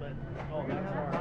But, oh, that's hard.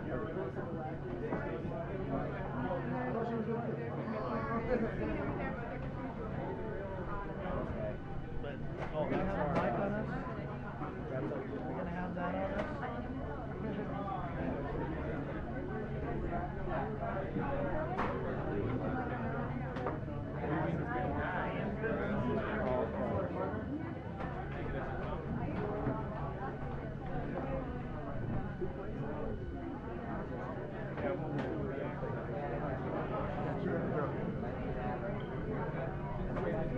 We're going to have that on us? Thank you.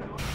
Thank you.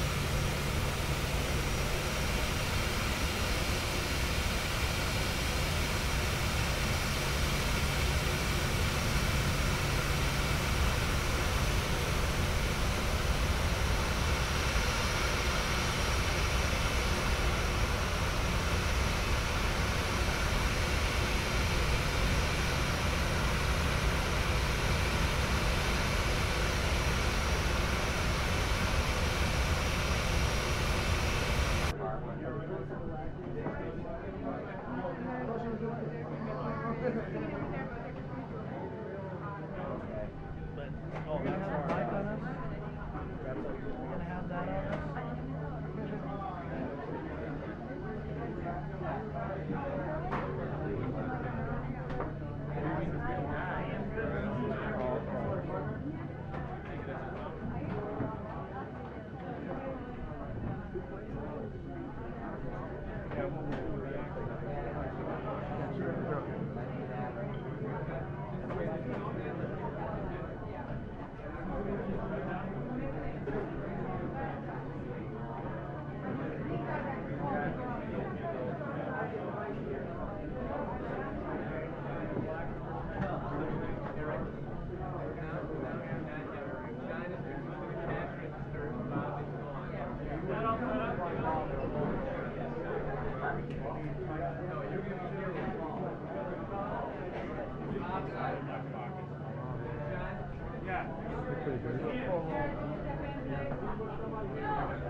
Thank you.